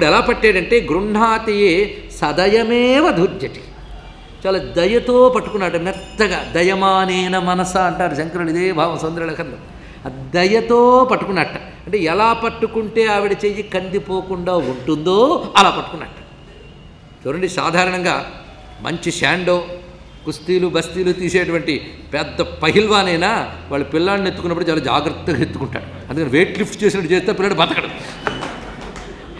అప్పుడు ఎలా పట్టాడంటే గృహ్ణాతియే సదయమేవ ధూర్జటి. చాలా దయతో పట్టుకున్నాడు మెత్తగా. దయమానేన మనస అంటారు శంకరుడు ఇదే భావం సౌందర్యలకర్లో ఆ దయతో పట్టుకున్నట్ట. అంటే ఎలా పట్టుకుంటే ఆవిడ చెయ్యి కందిపోకుండా ఉంటుందో అలా పట్టుకున్నట్ట. చూడండి సాధారణంగా మంచి షాండో కుస్తీలు బస్తీలు తీసేటువంటి పెద్ద పహిల్వానైనా వాళ్ళ పిల్లాడిని ఎత్తుకున్నప్పుడు చాలా జాగ్రత్తగా ఎత్తుకుంటాడు. అందుకని వెయిట్ లిఫ్ట్ చేసినట్టు చేస్తే పిల్లాడు బతకడు.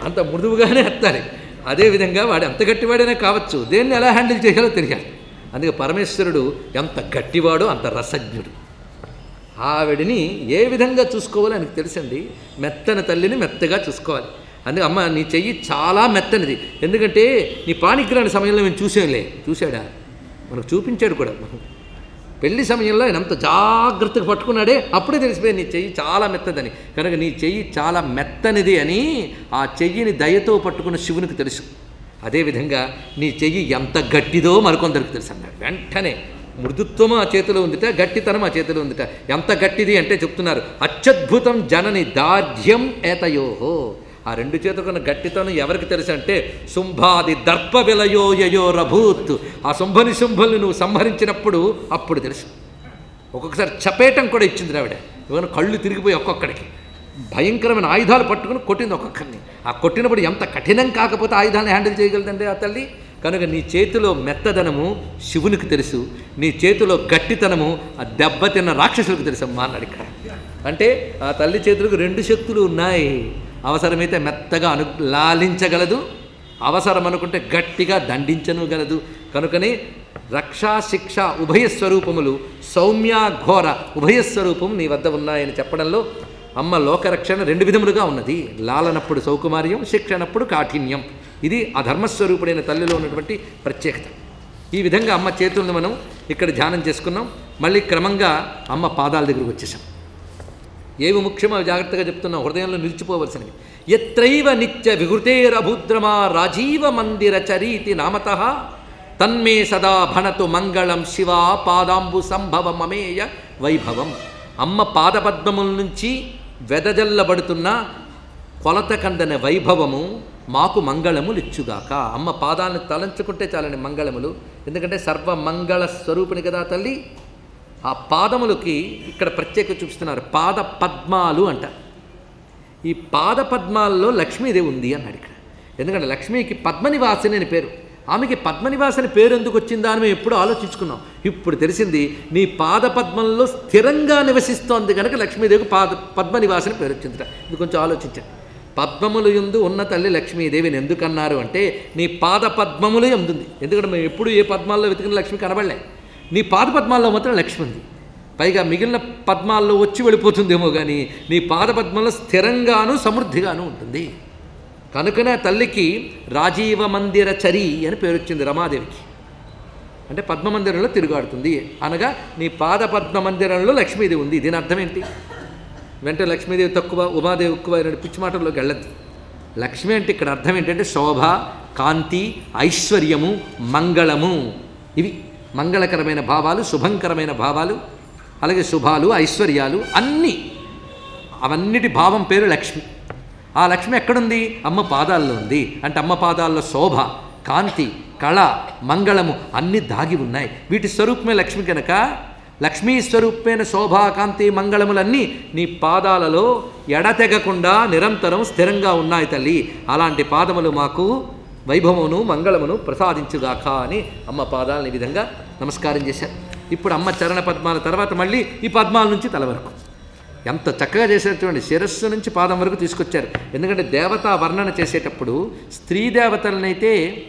అంత మృదువుగానే ఎత్తాలి అదేవిధంగా వాడు ఎంత గట్టివాడైనా కావచ్చు. దేన్ని ఎలా హ్యాండిల్ చేయాలో తెలియాలి. అందుకే పరమేశ్వరుడు ఎంత గట్టివాడో అంత రసజ్ఞుడు. ఆవిడిని ఏ విధంగా చూసుకోవాలో ఆయనకు తెలుసండి. మెత్తని తల్లిని మెత్తగా చూసుకోవాలి. అందుకే అమ్మ నీ చెయ్యి చాలా మెత్తనిది. ఎందుకంటే నీ పాణిగ్రహణ సమయంలో మేము చూసాంలే చూశాడా? మనకు చూపించాడు కూడా. పెళ్ళి సమయంలో ఆయన అంత జాగ్రత్తగా పట్టుకున్నాడే అప్పుడే తెలిసిపోయి నీ చెయ్యి చాలా మెత్తదని. కనుక నీ చెయ్యి చాలా మెత్తనిది అని ఆ చెయ్యిని దయతో పట్టుకున్న శివునికి తెలుసు. అదేవిధంగా నీ చెయ్యి ఎంత గట్టిదో మరికొందరికి తెలుసు అన్నాడు. వెంటనే మృదుత్వం ఆ చేతిలో ఉందిట గట్టితనం ఆ చేతిలో ఉందిట. ఎంత గట్టిది అంటే చెప్తున్నారు అత్యద్భుతం జనని దార్ఢ్యం ఏతయోహో ఆ రెండు చేతులకున్న గట్టితనం ఎవరికి తెలుసు అంటే శుంభాది దర్ప విలయో యయో రభూత్. ఆ శుంభని శుంభల్ని నువ్వు సంహరించినప్పుడు అప్పుడు తెలుసు. ఒక్కొక్కసారి చపేటం కూడా ఇచ్చింది ఆవిడ. ఇవన్న కళ్ళు తిరిగిపోయి ఒక్కొక్కడికి. భయంకరమైన ఆయుధాలు పట్టుకుని కొట్టింది ఒక్కొక్కరిని ఆ కొట్టినప్పుడు ఎంత కఠినం కాకపోతే ఆయుధాన్ని హ్యాండిల్ చేయగలదండి ఆ తల్లి? కనుక నీ చేతిలో మెత్తదనము శివునికి తెలుసు. నీ చేతిలో గట్టితనము ఆ దెబ్బతిన్న రాక్షసులకు తెలుసు అమ్మా అన్నాడు ఇక్కడ. అంటే ఆ తల్లి చేతులకు రెండు శక్తులు ఉన్నాయి. అవసరమైతే మెత్తగా అను లాలించగలదు. అవసరం అనుకుంటే గట్టిగా దండించనుగలదు. కనుకనే రక్షా శిక్ష ఉభయ స్వరూపములు సౌమ్య ఘోర ఉభయ స్వరూపం నీ వద్ద ఉన్నాయని చెప్పడంలో అమ్మ లోకరక్షణ రెండు విధములుగా ఉన్నది. లాలనప్పుడు సౌకుమార్యం శిక్షణప్పుడు కాఠిన్యం. ఇది ఆ ధర్మస్వరూపుడైన తల్లిలో ఉన్నటువంటి ప్రత్యేకత. ఈ విధంగా అమ్మ చేతులను మనం ఇక్కడ ధ్యానం చేసుకున్నాం. మళ్ళీ క్రమంగా అమ్మ పాదాల దగ్గరకు వచ్చేసాం ఏవి ముఖ్యమో జాగ్రత్తగా చెప్తున్నాం హృదయంలో నిలిచిపోవలసినవి. ఎత్రైవ నిత్య విహృతేరభుద్రమా రాజీవ మందిర చరీతి నామత తన్మే సదా భణతు మంగళం శివ పాదాంబు సంభవం అమేయ వైభవం. అమ్మ పాదపద్మముల నుంచి వెదజల్లబడుతున్న కొలత కందన వైభవము మాకు మంగళములిచ్చుగాక. అమ్మ పాదాలను తలంచుకుంటే చాలని మంగళములు. ఎందుకంటే సర్వ మంగళ స్వరూపిణి కదా తల్లి. ఆ పాదములకి ఇక్కడ ప్రత్యేక చూపిస్తున్నారు. పాద పద్మాలు అంట. ఈ పాద పద్మాల్లో లక్ష్మీదేవి ఉంది అన్నాడు ఇక్కడ. ఎందుకంటే లక్ష్మీకి పద్మనివాసిని అని పేరు. ఆమెకి పద్మనివాసని పేరు ఎందుకు వచ్చిందా అని మేము ఎప్పుడు ఆలోచించుకున్నాం. ఇప్పుడు తెలిసింది నీ పాద పద్మంలో స్థిరంగా నివసిస్తోంది కనుక లక్ష్మీదేవికి పాద పద్మనివాసని పేరు వచ్చిందిట. ఇది కొంచెం ఆలోచించండి. పద్మములు ఎందు ఉన్న తల్లి లక్ష్మీదేవిని ఎందుకన్నారు అంటే నీ పాద పద్మములు ఎందుంది ఎందుకంటే మేము ఎప్పుడు ఏ పద్మాల్లో వెతికిన లక్ష్మి కనబడలే. నీ పాద పద్మాల్లో మాత్రం లక్ష్మి ఉంది. పైగా మిగిలిన పద్మాల్లో వచ్చి వెళ్ళిపోతుందేమో కానీ నీ పాద పద్మంలో స్థిరంగాను సమృద్ధిగాను ఉంటుంది. కనుకనే తల్లికి రాజీవ మందిర చరి అని పేరు వచ్చింది రమాదేవికి. అంటే పద్మమందిరంలో తిరుగాడుతుంది. అనగా నీ పాద పద్మ మందిరంలో లక్ష్మీదేవి ఉంది. దీని అర్థం ఏంటి? వెంట లక్ష్మీదేవి తక్కువ ఉమాదేవి ఎక్కువ రెండు పిచ్చి మాటల్లోకి వెళ్ళద్దు. లక్ష్మి అంటే ఇక్కడ అర్థం ఏంటంటే శోభ కాంతి ఐశ్వర్యము మంగళము. ఇవి మంగళకరమైన భావాలు శుభంకరమైన భావాలు అలాగే శుభాలు ఐశ్వర్యాలు అన్నీ. అవన్నిటి భావం పేరు లక్ష్మి. ఆ లక్ష్మి ఎక్కడుంది? అమ్మ పాదాల్లో ఉంది. అంటే అమ్మ పాదాల్లో శోభ కాంతి కళ మంగళము అన్నీ దాగి ఉన్నాయి. వీటి స్వరూపమే లక్ష్మి కనుక లక్ష్మీ స్వరూపమైన శోభ కాంతి మంగళములన్నీ నీ పాదాలలో ఎడతెగకుండా నిరంతరం స్థిరంగా ఉన్నాయి తల్లి. అలాంటి పాదములు మాకు వైభవమును మంగళమును ప్రసాదించుగాక అని అమ్మ పాదాలను ఈ విధంగా నమస్కారం చేశారు ఇప్పుడు అమ్మ చరణ పద్మాల తర్వాత మళ్ళీ ఈ పద్మాల నుంచి తల వరకు. ఎంత చక్కగా చేశారు చూడండి శిరస్సు నుంచి పాదం వరకు తీసుకొచ్చారు. ఎందుకంటే దేవతా వర్ణన చేసేటప్పుడు స్త్రీ దేవతలనైతే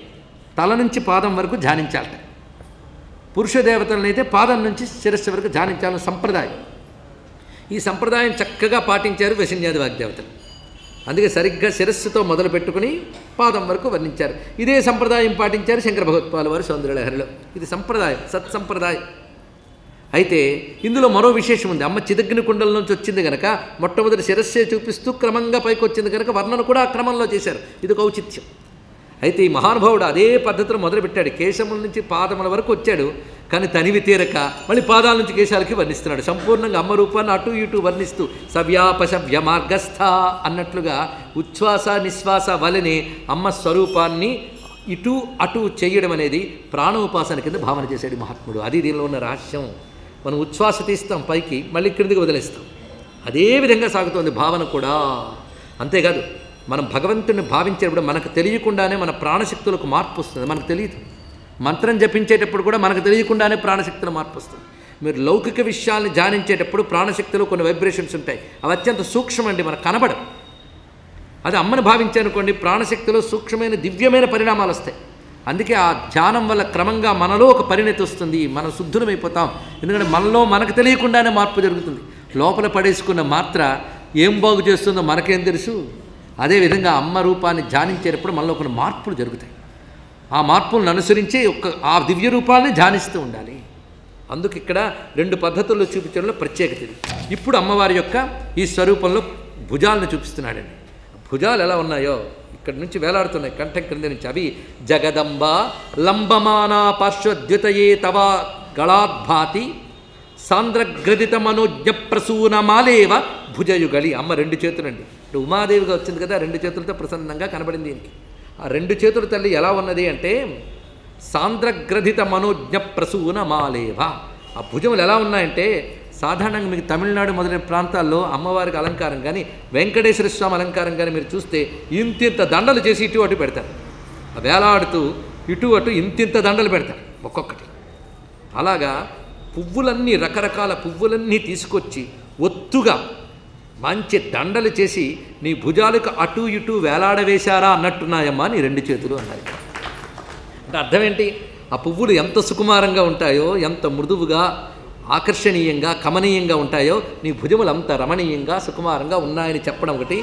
తల నుంచి పాదం వరకు ధ్యానించాలట. పురుష దేవతలనైతే పాదం నుంచి శిరస్సు వరకు ధ్యానించాలని సంప్రదాయం. ఈ సంప్రదాయం చక్కగా పాటించారు వశిన్యాది వాగ్దేవతలు అందుకే సరిగ్గా శిరస్సుతో మొదలు పెట్టుకుని పాదం వరకు వర్ణించారు. ఇదే సంప్రదాయం పాటించారు శంకర భగవత్పాల వారు సౌందర్యలహరిలో ఇది సంప్రదాయం సత్సంప్రదాయం. అయితే ఇందులో మరో విశేషం ఉంది. అమ్మ చిదగ్ని కుండల నుంచి వచ్చింది కనుక మొట్టమొదటి శిరస్సే చూపిస్తూ క్రమంగా పైకి వచ్చింది కనుక వర్ణన కూడా ఆ క్రమంలో చేశారు. ఇది ఒక ఔచిత్యం. అయితే ఈ మహానుభావుడు అదే పద్ధతిలో మొదలుపెట్టాడు. కేశముల నుంచి పాదముల వరకు వచ్చాడు. కానీ తనివి తీరక మళ్ళీ పాదాల నుంచి కేశాలకి వర్ణిస్తున్నాడు. సంపూర్ణంగా అమ్మ రూపాన్ని అటు ఇటు వర్ణిస్తూ సవ్యాపశవ్య మార్గస్థ అన్నట్లుగా ఉచ్ఛ్వాస నిశ్వాస వలనే అమ్మ స్వరూపాన్ని ఇటు అటు చేయడం అనేది ప్రాణోపాసన కింద భావన చేశాడు మహాత్ముడు. అది దీనిలో ఉన్న రహస్యం. మనం ఉచ్ఛ్వాస తీస్తాం పైకి మళ్ళీ క్రిందికి వదిలేస్తాం. అదే విధంగా సాగుతోంది భావన కూడా. అంతేకాదు మనం భగవంతుని భావించేటప్పుడు మనకు తెలియకుండానే మన ప్రాణశక్తులకు మార్పు వస్తుంది. మనకు తెలియదు. మంత్రం జపించేటప్పుడు కూడా మనకు తెలియకుండానే ప్రాణశక్తులు మార్పు వస్తుంది. మీరు లౌకిక విషయాల్ని ధ్యానించేటప్పుడు ప్రాణశక్తిలో కొన్ని వైబ్రేషన్స్ ఉంటాయి. అవి అత్యంత సూక్ష్మండి మనకు కనబడం అది అమ్మని భావించానుకోండి ప్రాణశక్తిలో సూక్ష్మమైన దివ్యమైన పరిణామాలు వస్తాయి. అందుకే ఆ ధ్యానం వల్ల క్రమంగా మనలో ఒక పరిణతి వస్తుంది మనం శుద్ధులమైపోతాం ఎందుకంటే మనలో మనకు తెలియకుండానే మార్పు జరుగుతుంది. లోపల పడేసుకున్న మాత్ర ఏం బాగు చేస్తుందో మనకేం తెలుసు? అదేవిధంగా అమ్మ రూపాన్ని ధ్యానించేటప్పుడు మనలో కొన్ని మార్పులు జరుగుతాయి. ఆ మార్పులను అనుసరించి ఒక ఆ దివ్య రూపాలని ధ్యానిస్తూ ఉండాలి. అందుకు ఇక్కడ రెండు పద్ధతుల్లో చూపించడంలో ప్రత్యేకత ఇది. ఇప్పుడు అమ్మవారి యొక్క ఈ స్వరూపంలో భుజాలను చూపిస్తున్నాడండి. భుజాలు ఎలా ఉన్నాయో ఇక్కడ నుంచి వేలాడుతున్నాయి కంఠం క్రింద నుంచి. అవి జగదంబ లంబమానా పార్శ్వద్యుతయే తవ గళాద్భాతి సాంద్రగ్రదిత మనోజ్ఞ ప్రసూన మాలేవ భుజయుగలి. అమ్మ రెండు చేతులండి. ఇప్పుడు ఉమాదేవిగా వచ్చింది కదా రెండు చేతులతో ప్రసన్నంగా కనబడింది దీనికి ఆ రెండు చేతుల తల్లి ఎలా ఉన్నది అంటే సాంద్రగ్రథిత మనోజ్ఞ ప్రసూన మాలేవ. ఆ భుజములు ఎలా ఉన్నాయంటే సాధారణంగా మీకు తమిళనాడు మొదలైన ప్రాంతాల్లో అమ్మవారికి అలంకారం కానీ వెంకటేశ్వర స్వామి అలంకారం కానీ మీరు చూస్తే ఇంతింత దండలు చేసి ఇటు అటు పెడతారు. వేలాడుతూ ఇటు అటు ఇంతింత దండలు పెడతారు ఒక్కొక్కటి. అలాగా పువ్వులన్నీ రకరకాల పువ్వులన్నీ తీసుకొచ్చి ఒత్తుగా మంచి దండలు చేసి నీ భుజాలకు అటు ఇటు వేలాడవేశారా అన్నట్టున్నాయమ్మా నీ రెండు చేతులు అన్నాయి. అంటే అర్థం ఏంటి ఆ పువ్వులు ఎంత సుకుమారంగా ఉంటాయో ఎంత మృదువుగా ఆకర్షణీయంగా కమనీయంగా ఉంటాయో నీ భుజములు అంత రమణీయంగా సుకుమారంగా ఉన్నాయని చెప్పడం ఒకటి.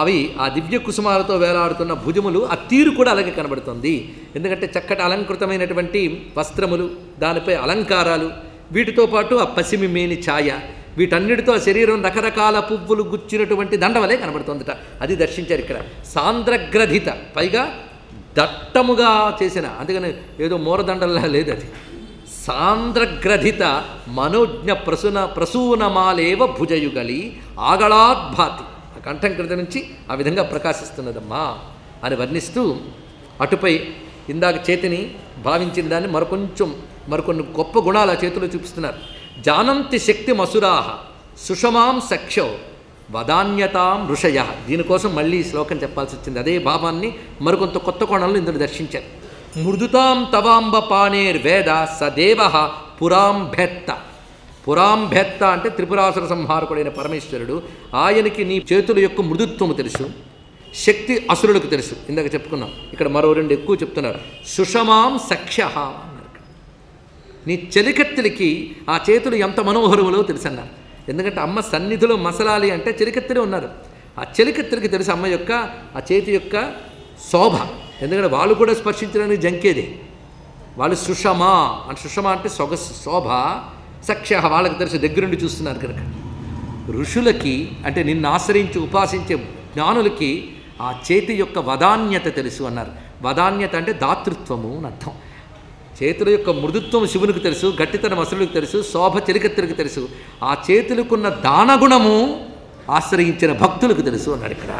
అవి ఆ దివ్య కుసుమాలతో వేలాడుతున్న భుజములు ఆ తీరు కూడా అలాగే కనబడుతుంది. ఎందుకంటే చక్కటి అలంకృతమైనటువంటి వస్త్రములు దానిపై అలంకారాలు వీటితో పాటు ఆ పసిమి మేని ఛాయ వీటన్నిటితో శరీరం రకరకాల పువ్వులు గుచ్చినటువంటి దండవలే కనబడుతుందట. అది దర్శించారు ఇక్కడ. సాంద్రగ్రధిత పైగా దట్టముగా చేసిన అందుకని ఏదో మూరదండల్లా లేదు అది. సాంద్రగ్రధిత మనోజ్ఞ ప్రసూన ప్రసూనమాలేవ భుజయుగలి ఆగళాద్భాతి. ఆ కంఠం క్రింద నుంచి ఆ విధంగా ప్రకాశిస్తున్నదమ్మా అని వర్ణిస్తూ అటుపై ఇందాక చేతిని భావించిన దాన్ని మరికొంచెం మరికొన్ని గొప్ప గుణాలు ఆ చేతిలో చూపిస్తున్నారు. జానంతి శక్తి మసురాహ సుషమాం సఖ్యో వదాన్యతాం ఋషయ. దీనికోసం మళ్ళీ ఈ శ్లోకం చెప్పాల్సి వచ్చింది అదే భావాన్ని మరికొంత కొత్త కోణంలో ఇందులో దర్శించారు. మృదుతాం తవాంబ పానేర్ వేద సదేవ పురాంభెత్త. పురాంభెత్త అంటే త్రిపురాసుర సంహారకుడైన పరమేశ్వరుడు. ఆయనకి నీ చేతుల యొక్క మృదుత్వము తెలుసు శక్తి అసురులకు తెలుసు. ఇందాక చెప్పుకున్నాం. ఇక్కడ మరో రెండు ఎక్కువ చెప్తున్నారు. సుషమాం సఖ్య. నీ చెలికత్తెలికి ఆ చేతులు ఎంత మనోహరములో తెలుసన్నారు ఎందుకంటే అమ్మ సన్నిధిలో మసలాలి అంటే చెలికత్తెలే ఉన్నారు. ఆ చెలికత్తెలికి తెలుసు అమ్మ యొక్క ఆ చేతి యొక్క శోభ. ఎందుకంటే వాళ్ళు కూడా స్పర్శించడానికి జంకేదే. వాళ్ళు సుషమా అని సుషమా అంటే సొగసు శోభ సఖ్య వాళ్ళకి తెలుసు దగ్గరుండి చూస్తున్నారు కనుక. ఋషులకి అంటే నిన్ను ఆశ్రయించి ఉపాసించే జ్ఞానులకి ఆ చేతి యొక్క వదాన్యత తెలుసు అన్నారు. వదాన్యత అంటే దాతృత్వము అని అర్థం. చేతుల యొక్క మృదుత్వం శివునికి తెలుసు గట్టితనం అసురులకు తెలుసు శోభ చెలికత్తెలకు తెలుసు. ఆ చేతులకున్న దానగుణము ఆశ్రయించిన భక్తులకు తెలుసు అన్నాడు ఇక్కడ.